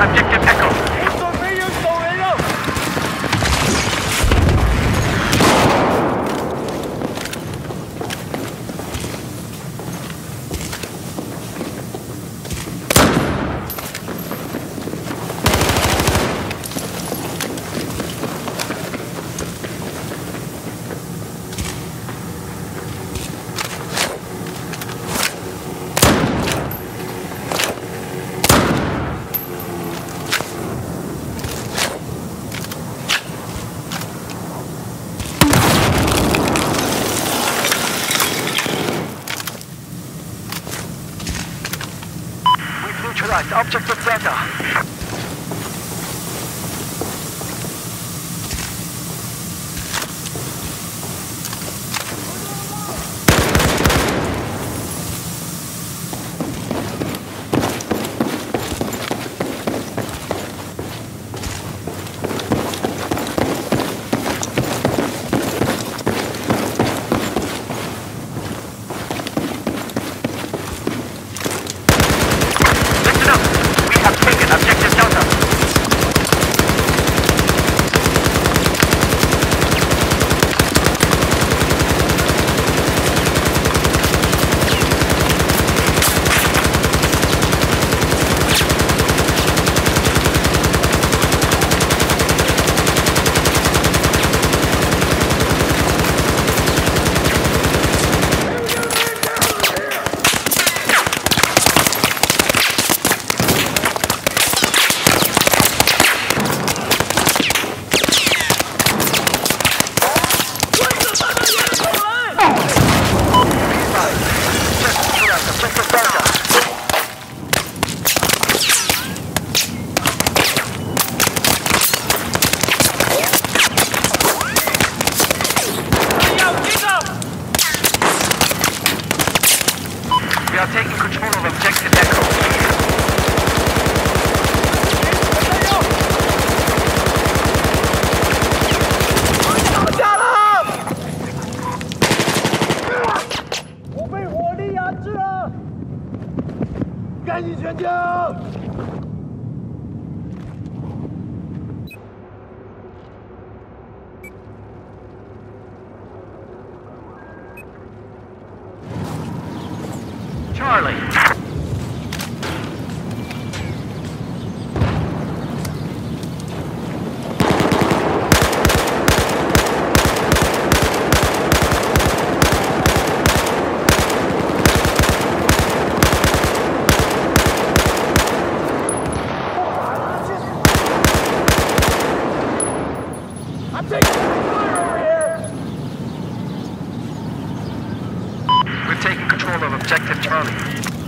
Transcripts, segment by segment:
Objective Echo. are taking control of objective Echo. Charlie. Objective Charlie.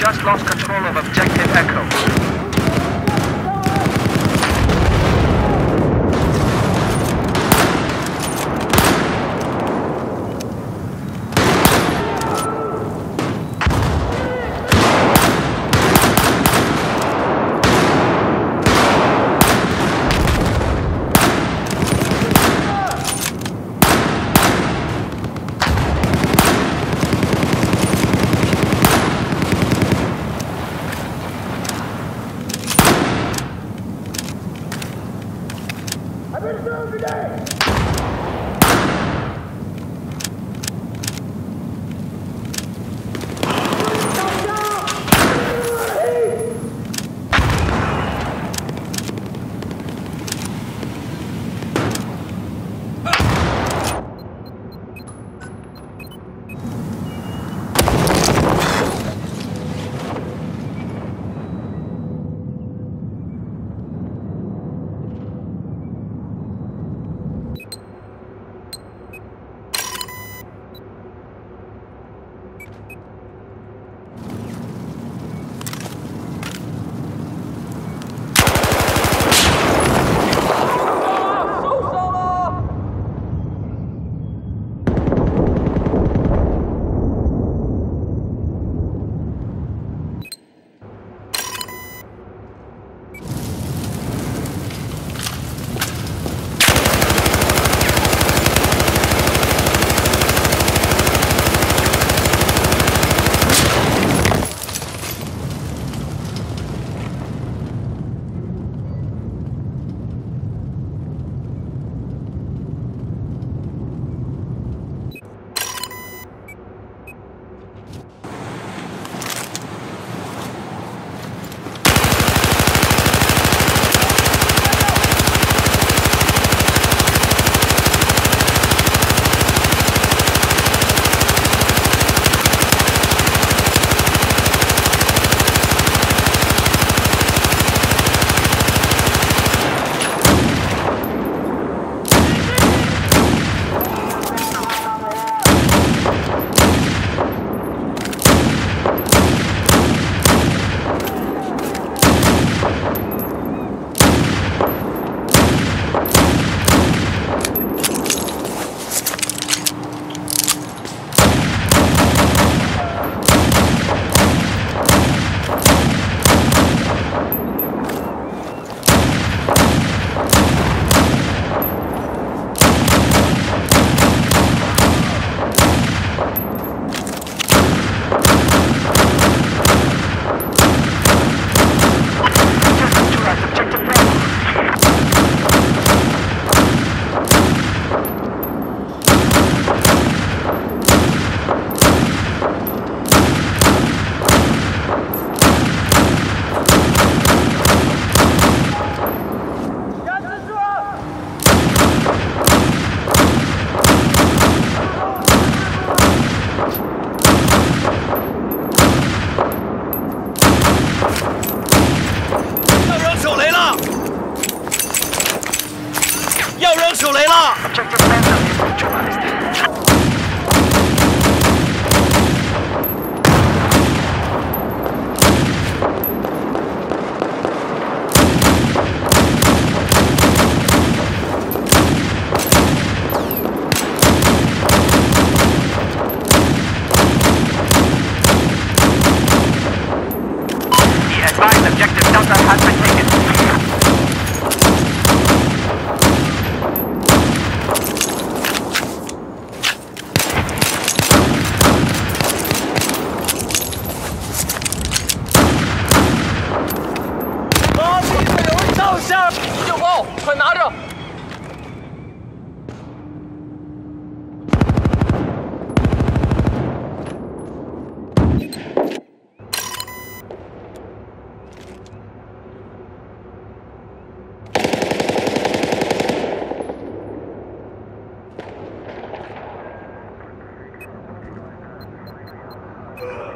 Just lost control of objective Echo. Yeah.